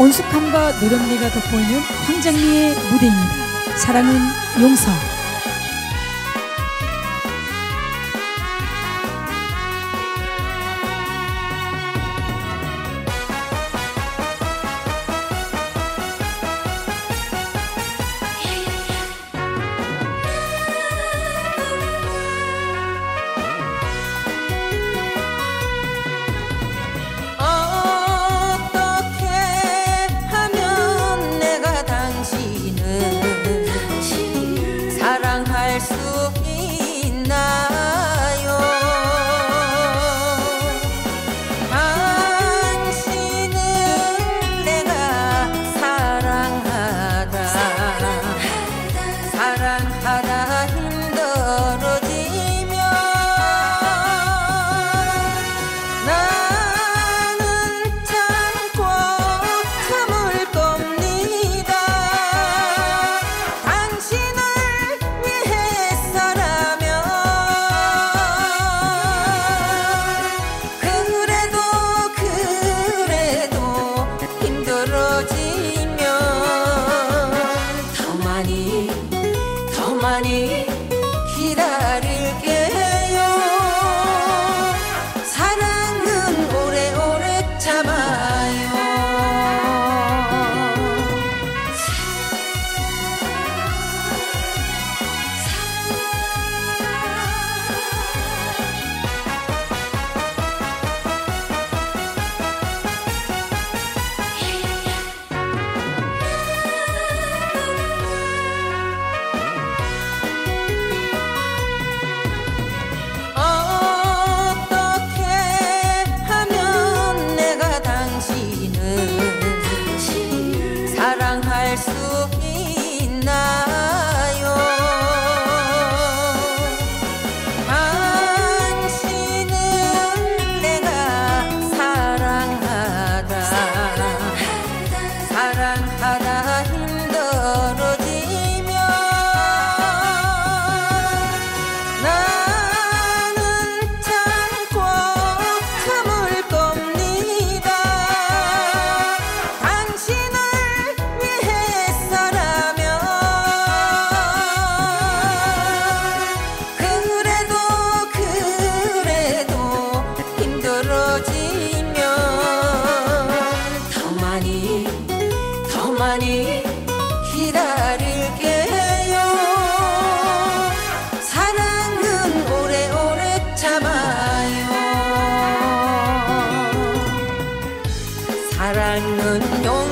온숙함과 노련미가 돋보이는 황장미의 무대입니다. 사랑은 용서. ràng nên nhón